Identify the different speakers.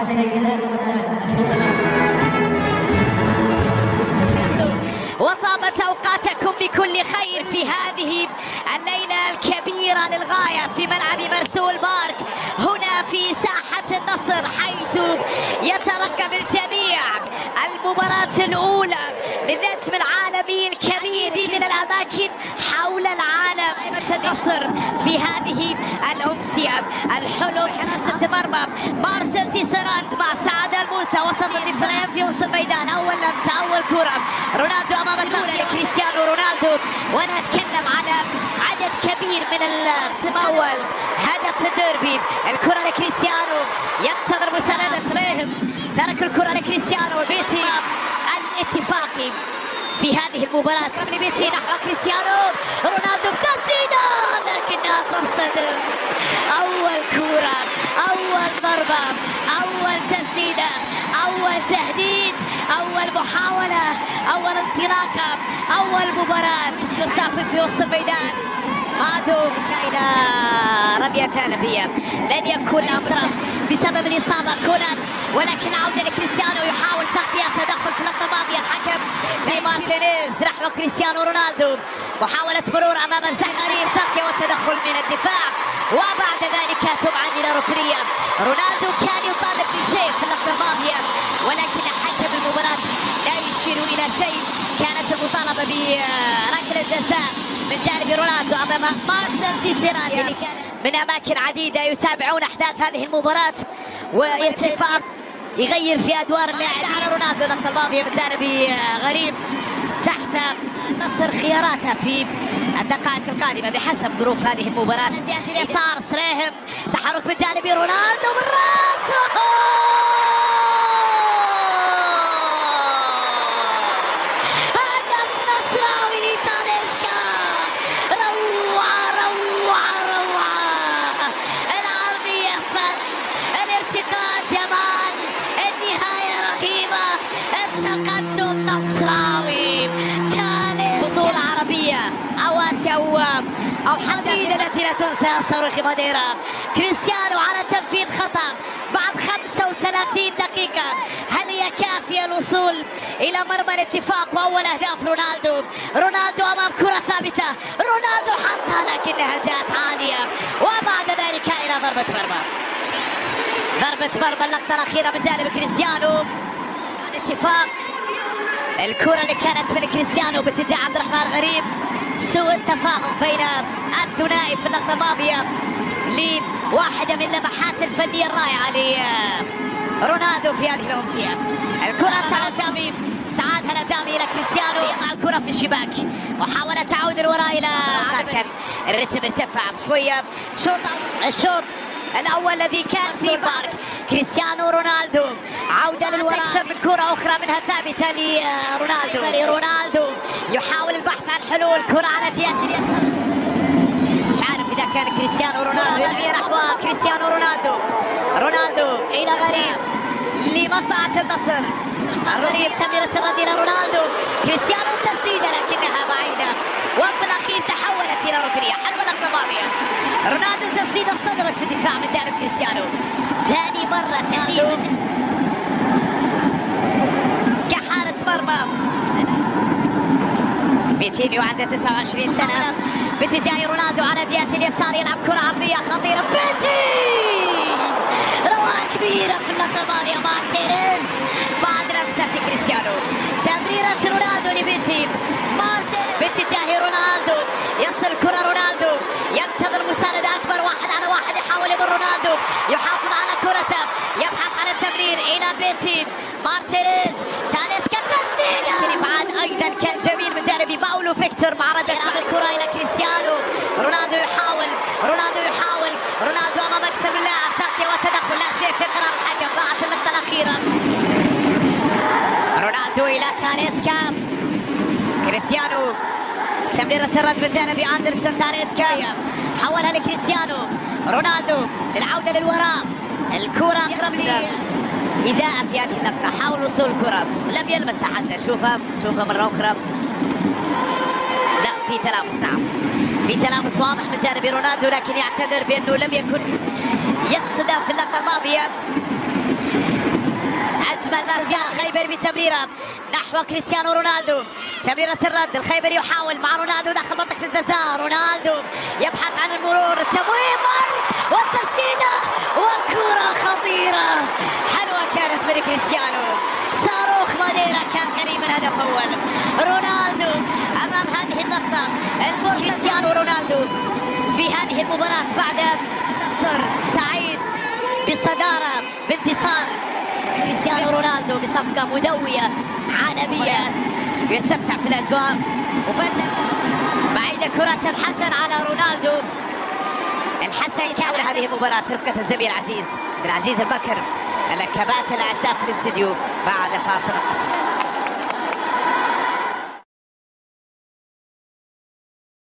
Speaker 1: السيدات والسادة.
Speaker 2: وطابت أوقاتكم بكل خير في هذه الليلة الكبيرة للغاية في ملعب مرسول بارك هنا في ساحة النصر حيث يترقب الجميع المباراة الأولى للنجم العالمي الكبير من الأماكن حول العالم النصر في هذه حراسة مرمى مارسيل تيسراند مع سعد الموسى. وسط الدفاع في وسط الميدان. أول لمسة أول كرة. رونالدو أمام التغطية كريستيانو رونالدو. وأنا أتكلم على عدد كبير من القسم أول هدف الديربي. الكرة لكريستيانو. ينتظر مساندة سليهم ترك الكرة لكريستيانو. البيتي الاتفاقي في هذه المباراة. بيتي نحو كريستيانو. رونالدو بتسديدة لكنها أول كرة أول ضربة أول تسديدة أول تهديد أول محاولة أول انطلاقة أول مباراة. يسافر في وسط الميدان. عادوا إلى رمية جانبية لن يكون الأمر بسبب الإصابة كونان ولكن عودة لكريستيانو يحاول تغطية تدخل في اللقطة الماضية. الحكم زي مارتينيز نحو كريستيانو رونالدو. محاولة مرور أمام الغريب تغطية والتدخل من الدفاع. وبعد ذلك تبعد إلى ركنية رونالدو كان يطالب بشيء في اللقطة الماضية ولكن حكم المباراة لا يشير إلى شيء. كانت المطالبة بركلة جزاء من جانب رونالدو أمام مارسيل تيسيراند اللي كان من أماكن عديدة يتابعون أحداث هذه المباراة واتفاق يغير في أدوار اللاعب على رونالدو. اللقطه الماضيه من جانب غريب تحت نصر خياراته في الدقائق القادمة بحسب ظروف هذه المباراة. جهة اليسار سليهم تحرك من جانب رونالدو بالراس. أو أو حتى التي لا تنسى صاروخ ماديرا كريستيانو على تنفيذ خطأ. بعد 35 دقيقة هل هي كافية الوصول إلى مرمى الاتفاق وأول أهداف رونالدو؟ رونالدو أمام كرة ثابتة. رونالدو حطها لكنها جاءت عالية. وبعد ذلك إلى ضربة مرمى. ضربة مرمى اللقطة الأخيرة من جانب كريستيانو. الاتفاق. الكرة اللي كانت من كريستيانو باتجاه عبد الرحمن غريب. سوء التفاهم بين الثنائي في اللقطة الماضية لواحدة من اللمحات الفنية الرائعة لرونالدو في هذه الأمسية. الكرة هلجامي سعاد هلجامي إلى كريستيانو. يضع الكرة في الشباك. محاولة تعود الوراء إلى كان الرتم. ارتفع شوية. شوط الشوط الأول الذي كان في بارك. كريستيانو رونالدو. عودة للوراء. أكثر من كرة أخرى منها ثابتة لرونالدو. رونالدو يحاول البحث عن حلول. كرة على جهة اليسار. مش عارف إذا كان كريستيانو رونالدو. يلعب نحو كريستيانو رونالدو. رونالدو إلى غريب. لمصلحة النصر. غريب تمريرة الرد إلى رونالدو. كريستيانو تسديدة لكنها بعيدة. وفي الأخير تحولت إلى ركنية. حلوة اللقطة الماضية رونالدو تسديدة صدمت في الدفاع من جانب كريستيانو. ثاني مرة تهديد من جانب كحارس مرمى فيتينيو عنده 29 سنة. باتجاه رونالدو على جهة اليسار يلعب كرة عرضية خطيرة. بيتي! رواة كبيرة في اللقطة الماضية مارتينيز. بعد لمسة كريستيانو. تمريرة رونالدو لبيتي مارتين باتجاه رونالدو. يصل كرة رونالدو. ينتظر مساندة أكبر. واحد على واحد يحاول يمر رونالدو. يحافظ على كرته. يبحث عن التمرير إلى بيتي. مارتينيز تاليسكا باولو فيكتور مع رد يلعب الكرة إلى كريستيانو. رونالدو يحاول رونالدو يحاول. رونالدو أمام أكثر من لاعب تغطية وتدخل. لا شيء في قرار الحكم. ضاعت اللقطة الأخيرة. رونالدو إلى تاليسكا كريستيانو تمريرة الرد من جانب أندرسون تاليسكا حولها لكريستيانو. رونالدو للعودة للوراء الكرة أقرب لي إذاءة في هذه اللقطة حاول وصول الكرة. لم يلمسها حتى شوفها شوفها مرة أخرى. في تلامس نعم. في تلامس واضح من جانب رونالدو لكن يعتذر بأنه لم يكن يقصد في اللقطة الماضية. أجمل ما فيها خيبر بتمريرة نحو كريستيانو رونالدو. تمريرة الرد الخيبر يحاول مع رونالدو داخل منطقة الجزاء. رونالدو يبحث عن المرور. التمويه مر والتسديدة وكرة خطيرة. حلوة كانت من كريستيانو. صاروخ ماديرا كان قريب من هدف أول. رونالدو أمام هذه النقطة. الفرصة كريستيانو رونالدو. في هذه المباراة بعد نصر سعيد بالصدارة بانتصار. كريستيانو رونالدو بصفقة مدوية عالمية. يستمتع في الأجواء. وفجاه بعيده كرة الحسن على رونالدو. الحسن كان هذه المباراة رفقة الزميل العزيز. العزيز البكر. لكبات الأعزاء في الاستديو بعد فاصل القصر